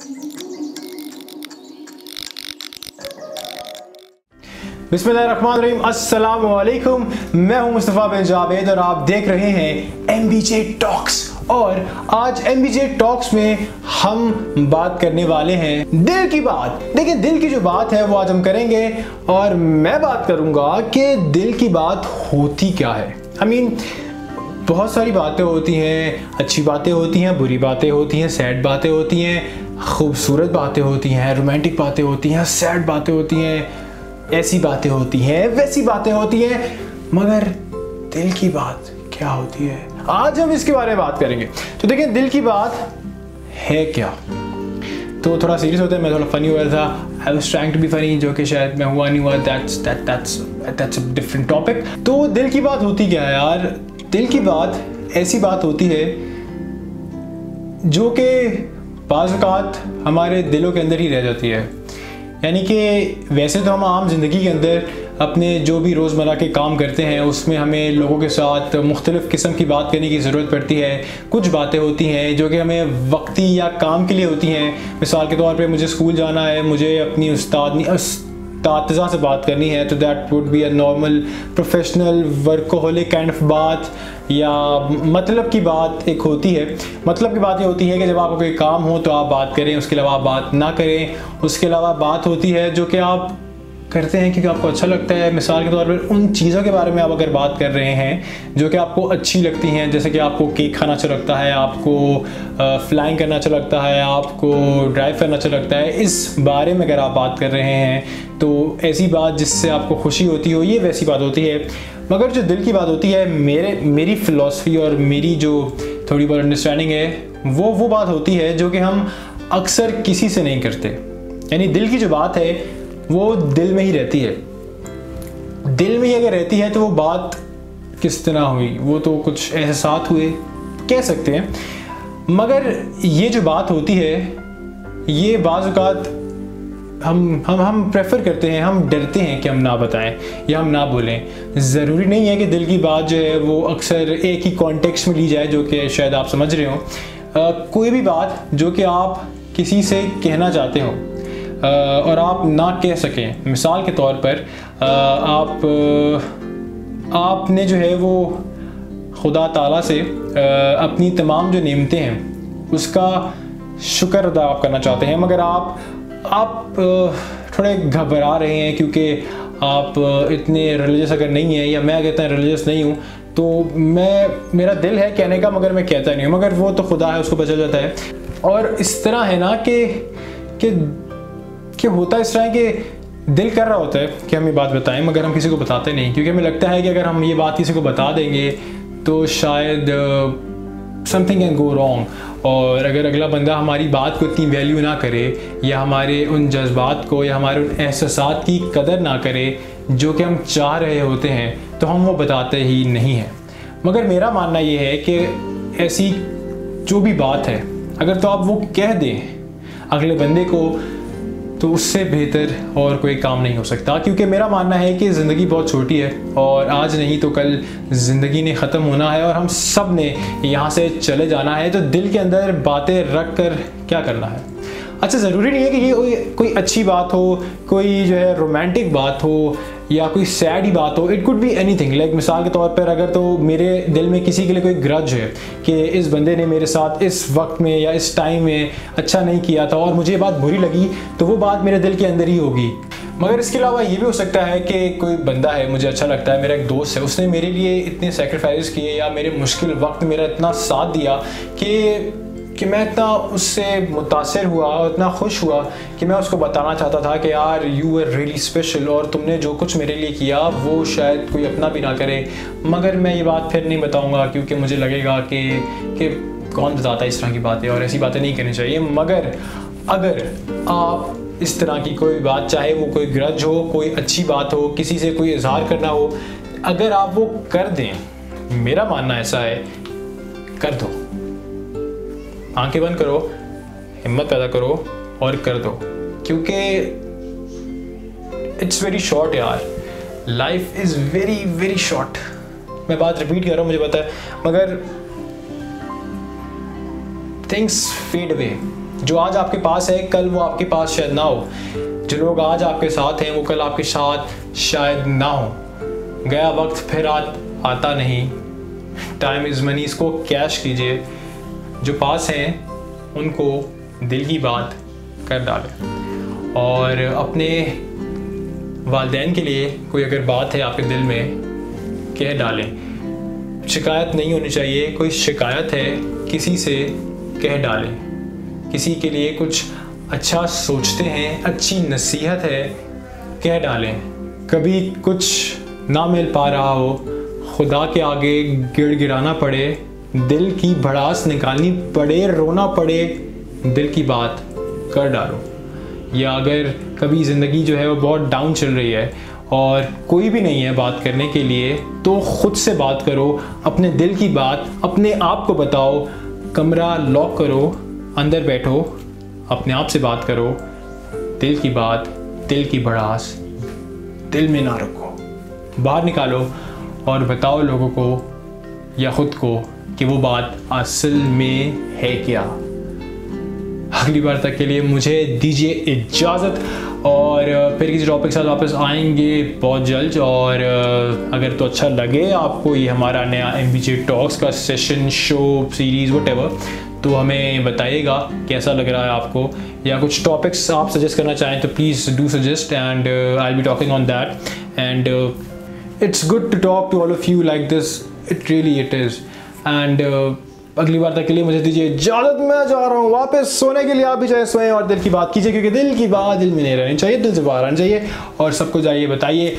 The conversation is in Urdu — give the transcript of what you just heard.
بسم اللہ الرحمن الرحیم السلام علیکم میں ہوں مصطفیٰ بن جاوید اور آپ دیکھ رہے ہیں ایم بی جے ٹاکس اور آج ایم بی جے ٹاکس میں ہم بات کرنے والے ہیں. دل کی بات. دیکھیں دل کی جو بات ہے وہ آج ہم کریں گے اور میں بات کروں گا کہ دل کی بات ہوتی کیا ہے. I mean بہت ساری باتیں ہوتی ہیں، اچھی باتیں ہوتی ہیں، بری باتیں ہوتی ہیں سیڈ باتیں ہوتی ہیں، خوبصورت باتیں ہوتی ہیں رومانٹک باتیں ہوتی ہیں سیڈ باتیں ہوتی ہیں، ایسی باتیں ہوتی ہیں، ویسی باتیں ہوتی ہیں۔ مگر دل کی بات کیا ہوتی ہے؟ آج ہم اس کے بارے میں بات کریں گے۔ تو دیکھیں، دل کی بات ہے کیا؟ تو تھوڑا سیریس ہوتا ہے میں تھوڑا فنی ہو رہا تھا۔ I was trying to be funny جو کہ شاید میں ہوا نہیں ہوا۔ That's that's that's a different topic تو دل کی بات ہوتی کیا ہے یار؟ دل کی بات ایسی بات ہوتی ہے جو کہ بعض اوقات ہمارے دلوں کے اندر ہی رہ جاتی ہے۔ یعنی کہ ویسے تو ہم عام زندگی کے اندر اپنے جو بھی روزمرہ کے کام کرتے ہیں، اس میں ہمیں لوگوں کے ساتھ مختلف قسم کی بات کرنے کی ضرورت پڑتی ہے۔ کچھ باتیں ہوتی ہیں جو کہ ہمیں وقتی یا کام کے لیے ہوتی ہیں۔ مثال کے طور پہ مجھے اسکول جانا ہے، مجھے اپنی استاد تاتزہ سے بات کرنی ہے تو that would be a normal professional workaholic kind of بات یا مطلب کی بات ایک ہوتی ہے۔ مطلب کی بات یہ ہوتی ہے کہ جب آپ کو کوئی کام ہو تو آپ بات کریں، اس کے علاوہ بات نہ کریں۔ اس کے علاوہ بات ہوتی ہے جو کہ آپ کرتے ہیں کیونکہ آپ کو اچھا لگتا ہے۔ مثال کے طور پر ان چیزوں کے بارے میں آپ اگر بات کر رہے ہیں جو کہ آپ کو اچھی لگتی ہیں، جیسے کہ آپ کو کیک کھانا اچھا لگتا ہے، آپ کو فلائنگ کرنا اچھا لگتا ہے، آپ کو ڈرائیو کرنا اچھا لگتا ہے، اس بارے میں اگر آپ بات کر رہے ہیں تو ایسی بات جس سے آپ کو خوشی ہوتی ہو یہ ویسی بات ہوتی ہے۔ مگر جو دل کی بات ہوتی ہے، میرے، میری فلاسفی اور میری جو تھوڑی بہت انڈرسٹینڈنگ ہے، وہ وہ بات ہوتی ہے جو کہ ہم اکثر کسی سے نہیں کرتے۔ یعنی دل کی جو بات ہے وہ دل میں ہی رہتی ہے۔ دل میں ہی اگر رہتی ہے تو وہ بات کس طرح ہوئی؟ وہ تو کچھ احساسات ہوئے، کہہ سکتے ہیں۔ مگر یہ جو بات ہوتی ہے، یہ بعض اوقات ہم ہم ہم پریفر کرتے ہیں، ہم ڈرتے ہیں کہ ہم نہ بتائیں یا ہم نہ بولیں۔ ضروری نہیں ہے کہ دل کی بات جو ہے وہ اکثر ایک ہی کانٹیکس میں لی جائے، جو کہ شاید آپ سمجھ رہے ہوں۔ کوئی بھی بات جو کہ آپ کسی سے کہنا چاہتے ہوں اور آپ نہ کہہ سکیں۔ مثال کے طور پر آپ آپ نے جو ہے وہ خدا تعالیٰ سے اپنی تمام جو نعمتیں ہیں، اس کا شکر ادا آپ کرنا چاہتے ہیں۔ مگر آپ آپ تھوڑے گھبرا رہے ہیں کیونکہ آپ اتنے ریلیجس اگر نہیں ہیں یا میں اگر اتنا ریلیجس نہیں ہوں، تو میں، میرا دل ہے کہنے کا، مگر میں کہتا نہیں ہوں۔ مگر وہ تو خدا ہے، اس کو بچا جاتا ہے۔ اور اس طرح ہے نا کہ کہ کہ ہوتا اس طرح کہ دل کر رہا ہوتا ہے کہ ہم یہ بات بتائیں، مگر ہم کسی کو بتاتے نہیں، کیونکہ ہمیں لگتا ہے کہ اگر ہم یہ بات کسی کو بتا دیں گے تو شاید something can go wrong اور اگر اگلا بندہ ہماری بات کو اتنی ویلیو نہ کرے، یا ہمارے ان جذبات کو، یا ہمارے ان احساسات کی قدر نہ کرے جو کہ ہم چاہ رہے ہوتے ہیں، تو ہم وہ بتاتے ہی نہیں ہیں۔ مگر میرا ماننا یہ ہے کہ ایسی جو بھی بات ہے، اگر تو آپ وہ کہہ دیں اگلے بندے کو تو اس سے بہتر اور کوئی کام نہیں ہو سکتا۔ کیونکہ میرا ماننا ہے کہ زندگی بہت چھوٹی ہے اور آج نہیں تو کل زندگی نے ختم ہونا ہے اور ہم سب نے یہاں سے چلے جانا ہے۔ تو دل کے اندر باتیں رکھ کر کیا کرنا ہے؟ اچھا ضروری نہیں ہے کہ یہ کوئی اچھی بات ہو، کوئی جو ہے رومانٹک بات ہو یا کوئی سیڈ ہی بات ہو it could be anything like مثال کے طور پر اگر تو میرے دل میں کسی کے لیے کوئی گرج ہے کہ اس بندے نے میرے ساتھ اس وقت میں یا اس ٹائم میں اچھا نہیں کیا تھا اور مجھے یہ بات بری لگی، تو وہ بات میرے دل کے اندر ہی ہوگی۔ مگر اس کے علاوہ یہ بھی ہو سکتا ہے کہ کوئی بندہ ہے، مجھے اچھا لگتا ہے، میرا ایک دوست ہے، اس نے میرے لیے اتنے سیکریفائز کیے یا میرے مشکل وقت میرا اتنا ساتھ دیا کہ کہ میں اتنا اس سے متاثر ہوا اور اتنا خوش ہوا کہ میں اس کو بتانا چاہتا تھا کہ یار یو آر ریئلی اسپیشل اور تم نے جو کچھ میرے لیے کیا وہ شاید کوئی اپنا بھی نہ کرے۔ مگر میں یہ بات پھر نہیں بتاؤں گا کیونکہ مجھے لگے گا کہ کہ کون بتاتا ہے اس طرح کی باتیں اور ایسی باتیں نہیں کرنی چاہیے۔ مگر اگر آپ اس طرح کی کوئی بات، چاہے وہ کوئی گرج ہو، کوئی اچھی بات ہو، کسی سے کوئی اظہار کرنا ہو، اگر آپ وہ کر دیں، میرا ماننا ایسا ہے، کر دو۔ آنکھیں بند کرو، ہمت پیدا کرو اور کر دو۔ کیونکہ اٹس ویری شارٹ یار۔ Life is very very short میں بات رپیٹ کر رہا ہوں، مجھے پتا ہے۔ مگر تھنگس فیڈ اوے جو آج آپ کے پاس ہے، کل وہ آپ کے پاس شاید نہ ہو۔ جو لوگ آج آپ کے ساتھ ہیں، وہ کل آپ کے ساتھ شاید نہ ہو گیا وقت، پھر آتا نہیں۔ ٹائم از منی اس کو کیش کیجیے جو پاس ہیں، ان کو دل کی بات کر ڈالیں۔ اور اپنے والدین کے لیے کوئی اگر بات ہے آپ کے دل میں، کہہ ڈالیں۔ شکایت نہیں ہونی چاہیے، کوئی شکایت ہے، کسی سے کہہ ڈالیں۔ کسی کے لیے کچھ اچھا سوچتے ہیں، اچھی نصیحت ہے، کہہ ڈالیں۔ کبھی کچھ نہ مل پا رہا ہو، خدا کے آگے گڑ گرانا پڑے دل کی بھڑاس نکالنی پڑے، رونا پڑے، دل کی بات کر ڈالو۔ یا اگر کبھی زندگی جو ہے وہ بہت ڈاؤن چل رہی ہے اور کوئی بھی نہیں ہے بات کرنے کے لیے، تو خود سے بات کرو، اپنے دل کی بات اپنے آپ کو بتاؤ، کمرہ لاک کرو، اندر بیٹھو، اپنے آپ سے بات کرو۔ دل کی بات، دل کی بڑاس دل میں نہ رکھو۔ باہر نکالو اور بتاؤ لوگوں کو یا خود کو کہ وہ بات اصل میں ہے کیا؟ اگلی بار تک کے لیے مجھے دیجیے اجازت اور پھر کسی ٹاپک کے ساتھ واپس آئیں گے بہت جلد اور اگر تو اچھا لگے آپ کو یہ ہمارا نیا ایم بی جے ٹاکس کا session show series whatever تو ہمیں بتائیے گا کیسا لگ رہا ہے آپ کو یا کچھ ٹاپکس آپ سجیسٹ کرنا چاہیں تو please do suggest and I be talking on that and it's good to talk to all of you like this it really it is and uh, اگلی بار تک کے لیے مجھے دیجیے اجازت، میں جا رہا ہوں واپس سونے کے لیے، آپ بھی چاہے سوئیں اور دل کی بات کیجیے کیونکہ دل کی بات دل میں نہیں رہنی چاہیے، دل سے باہر آنا چاہیے اور سب کو جائیے، بتائیے۔